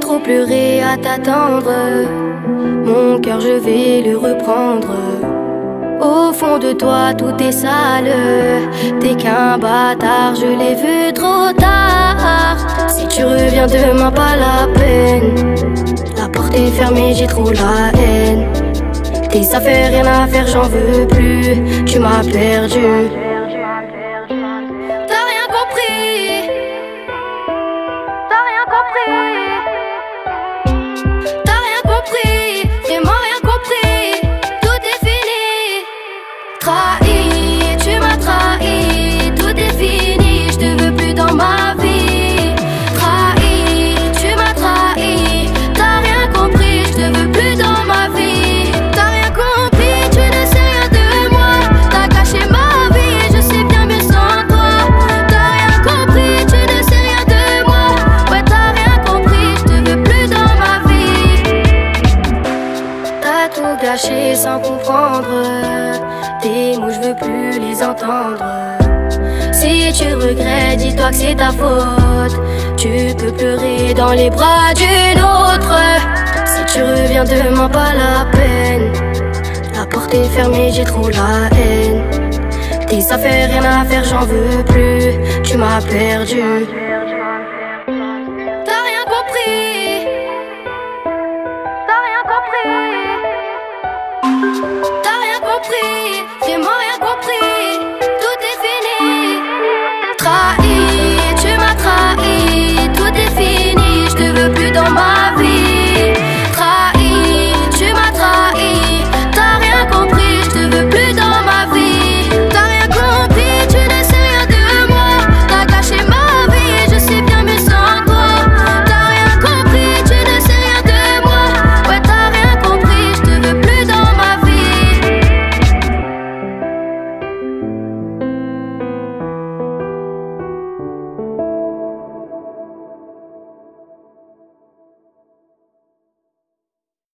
trop pleurer à t'attendre. Mon cœur, je vais le reprendre. Au fond de toi, tout est sale. T'es qu'un bâtard, je l'ai vu trop tard. Si tu reviens demain, pas la peine. La porte est fermée, j'ai trop la haine. Tes affaires, rien à faire, j'en veux plus. Tu m'as perdu. T'as rien compris. Sans comprendre. Tes mots, je veux plus les entendre. Si tu regrettes, dis-toi que c'est ta faute. Tu peux pleurer dans les bras d'une autre. Si tu reviens demain, pas la peine. La porte est fermée, j'ai trop la haine. Tes affaires, rien à faire, j'en veux plus. Tu m'as perdu. prier, fais-moi